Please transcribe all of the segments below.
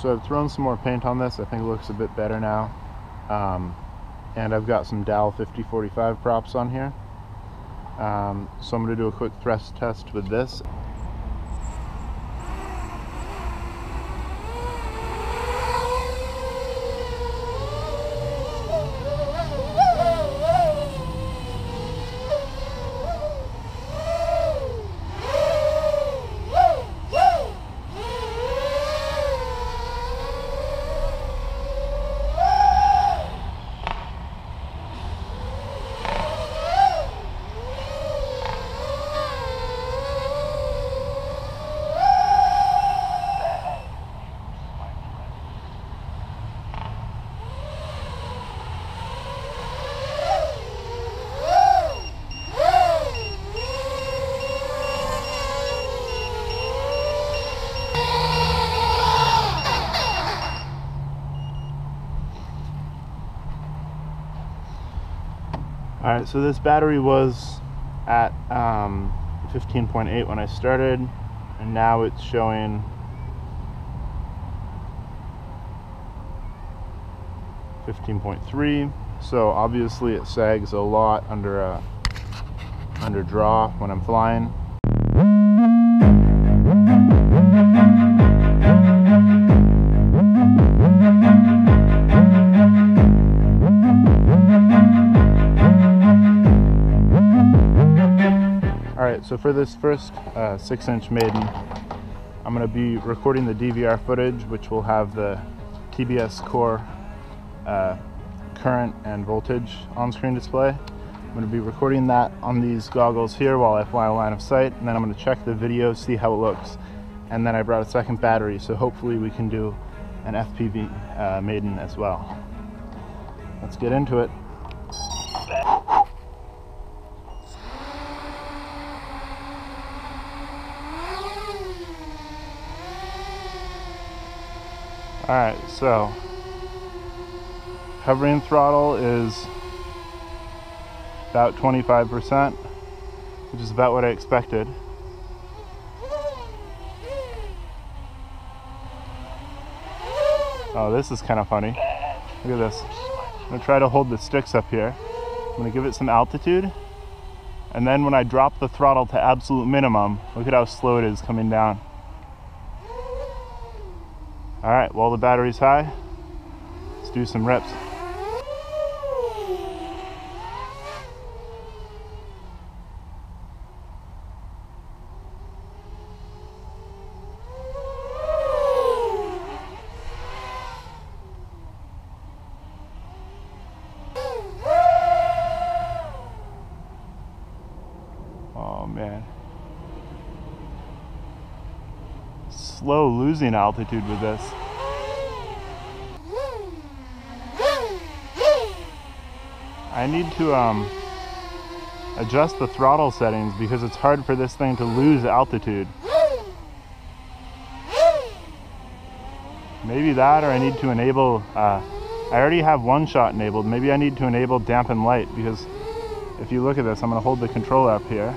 So I've thrown some more paint on this. I think it looks a bit better now. Um, and I've got some Dal 5045 props on here. Um, so I'm going to do a quick thrust test with this. Right, so this battery was at um, 15.8 when I started, and now it's showing Fifteen point three. So obviously it sags a lot under a under draw when I'm flying. So for this first uh, 6 inch maiden, I'm going to be recording the DVR footage, which will have the TBS core uh, current and voltage on screen display. I'm going to be recording that on these goggles here while I fly a line of sight, and then I'm going to check the video, see how it looks. And then I brought a second battery, so hopefully we can do an FPV uh, maiden as well. Let's get into it. Alright, so hovering throttle is about 25%, which is about what I expected. Oh, this is kind of funny. Look at this. I'm gonna try to hold the sticks up here. I'm gonna give it some altitude. And then when I drop the throttle to absolute minimum, look at how slow it is coming down. All right, while the battery's high, let's do some reps. Oh man. Slow losing altitude with this. I need to um, adjust the throttle settings because it's hard for this thing to lose altitude. Maybe that or I need to enable, uh, I already have one shot enabled. Maybe I need to enable damped light because if you look at this, I'm gonna hold the control up here.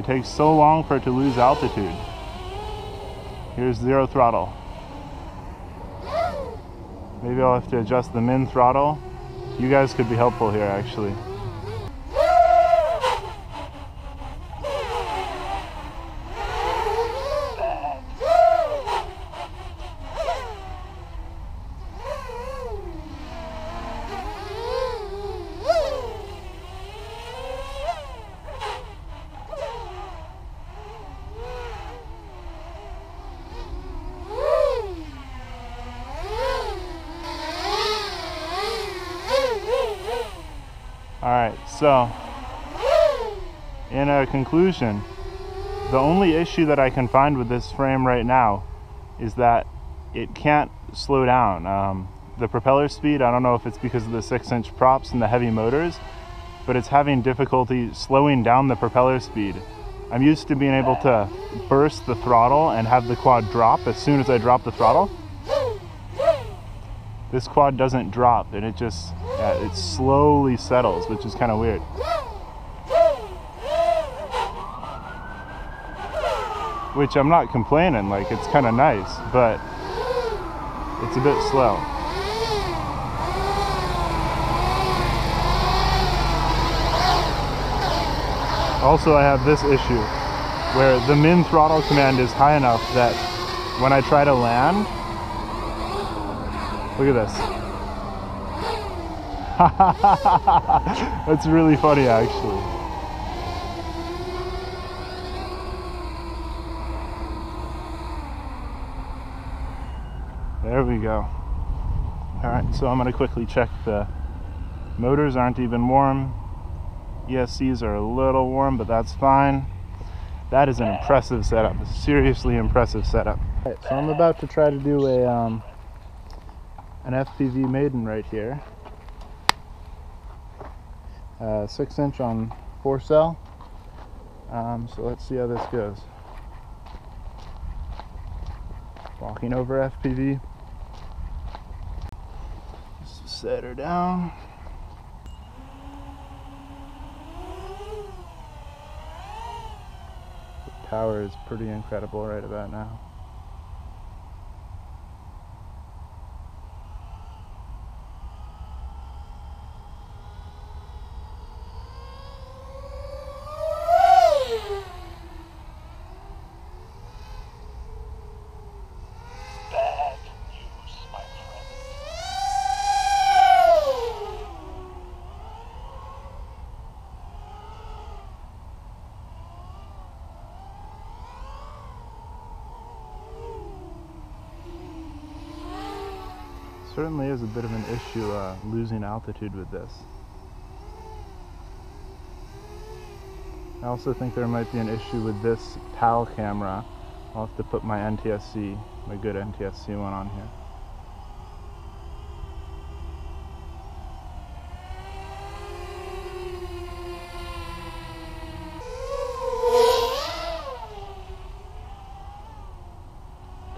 It takes so long for it to lose altitude. Here's zero throttle. Maybe I'll have to adjust the min throttle. You guys could be helpful here actually. All right, so in a conclusion, the only issue that I can find with this frame right now is that it can't slow down. Um, the propeller speed, I don't know if it's because of the six inch props and the heavy motors, but it's having difficulty slowing down the propeller speed. I'm used to being able to burst the throttle and have the quad drop as soon as I drop the throttle. This quad doesn't drop and it just, yeah, it slowly settles, which is kind of weird. which I'm not complaining, like it's kind of nice, but it's a bit slow. Also, I have this issue where the min throttle command is high enough that when I try to land, look at this. That's really funny actually. There we go. All right, so I'm gonna quickly check the motors aren't even warm. ESCs are a little warm, but that's fine. That is an impressive setup, a seriously impressive setup. Right, so I'm about to try to do a um, an FPV maiden right here. Uh, six inch on four cell. Um, so let's see how this goes. Walking over FPV. Just set her down. The power is pretty incredible right about now. Certainly is a bit of an issue uh, losing altitude with this. I also think there might be an issue with this PAL camera. I'll have to put my NTSC, my good NTSC one on here.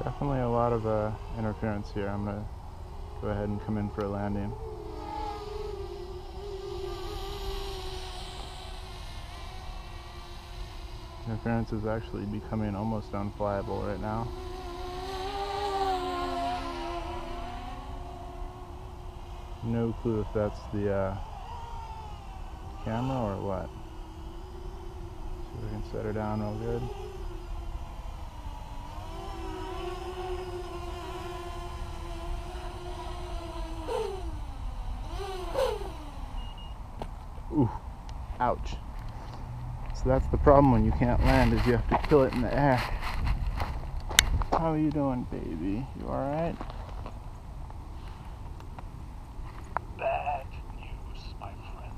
Definitely a lot of uh, interference here. I'm gonna go ahead and come in for a landing. Interference is actually becoming almost unflyable right now. No clue if that's the uh, camera or what. See if we can set her down real good. Ouch. So that's the problem when you can't land is you have to kill it in the air. How are you doing, baby? You alright? Bad news, my friend.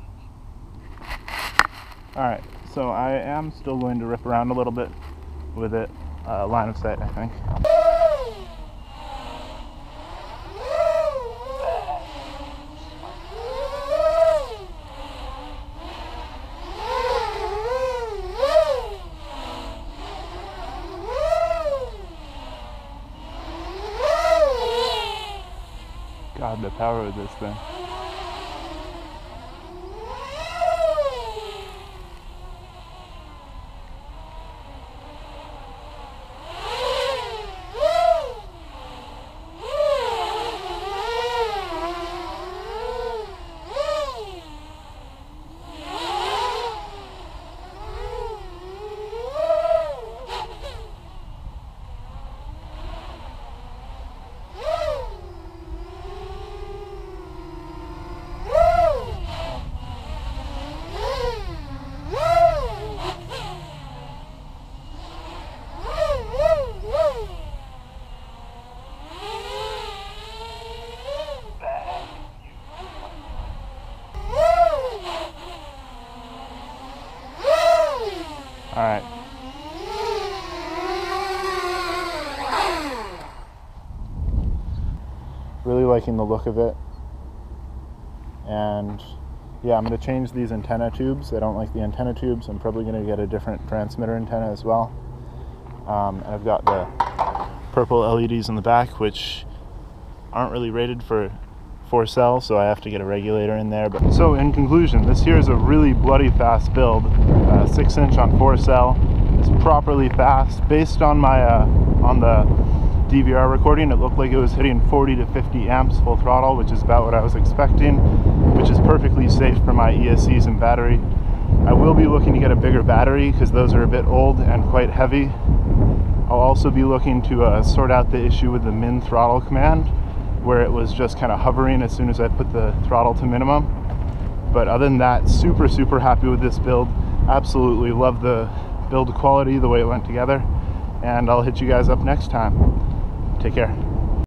Alright, so I am still going to rip around a little bit with it. Uh, line of sight, I think. The power of this thing. Really liking the look of it. And yeah, I'm going to change these antenna tubes. I don't like the antenna tubes. I'm probably going to get a different transmitter antenna as well. Um, and I've got the purple LEDs in the back, which aren't really rated for four cell, so I have to get a regulator in there. But so in conclusion, this here is a really bloody fast build, uh, six inch on four cell. This properly fast. Based on my uh, on the DVR recording, it looked like it was hitting 40 to 50 amps full throttle, which is about what I was expecting, which is perfectly safe for my ESCs and battery. I will be looking to get a bigger battery because those are a bit old and quite heavy. I'll also be looking to uh, sort out the issue with the min throttle command, where it was just kind of hovering as soon as I put the throttle to minimum. But other than that, super, super happy with this build. Absolutely love the build quality, the way it went together. And I'll hit you guys up next time. Take care.